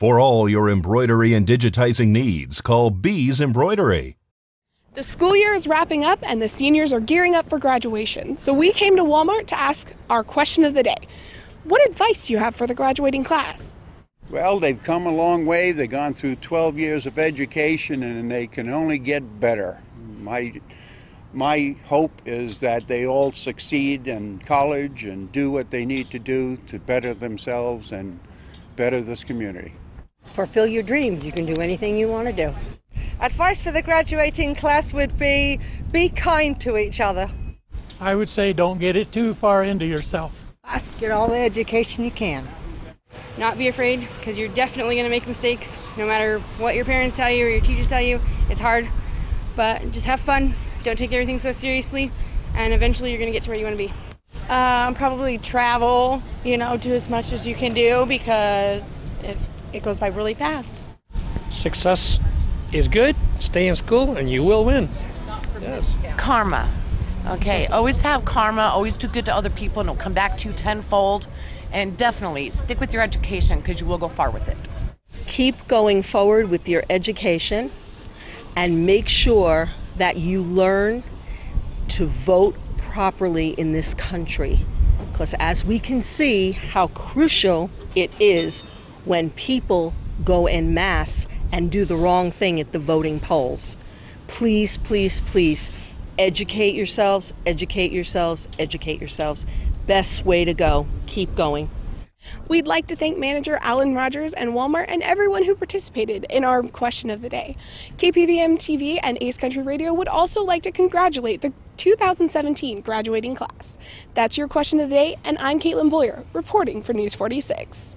For all your embroidery and digitizing needs, call Bees Embroidery. The school year is wrapping up and the seniors are gearing up for graduation. So we came to Walmart to ask our question of the day. What advice do you have for the graduating class? Well, they've come a long way. They've gone through 12 years of education and they can only get better. My my hope is that they all succeed in college and do what they need to do to better themselves and better this community. Fulfill your dreams. You can do anything you want to do. Advice for the graduating class would be be kind to each other. I would say don't get it too far into yourself. Get all the education you can. Not be afraid because you're definitely going to make mistakes no matter what your parents tell you or your teachers tell you. It's hard, but just have fun. Don't take everything so seriously, and eventually you're going to get to where you want to be. Um, probably travel, you know, do as much as you can do because it, it goes by really fast. Success is good. Stay in school and you will win. Yes. Karma. Okay, always have karma, always do good to other people, and it'll come back to you tenfold. And definitely stick with your education because you will go far with it. Keep going forward with your education and make sure that you learn to vote properly in this country. Because as we can see, how crucial it is when people go en masse and do the wrong thing at the voting polls. Please, please, please educate yourselves, educate yourselves, educate yourselves. Best way to go. Keep going. We'd like to thank manager Alan Rogers and Walmart and everyone who participated in our question of the day. KPVM TV and Ace Country Radio would also like to congratulate the 2017 graduating class. That's your question of the day, and I'm Katlyn Boyer, reporting for News 46.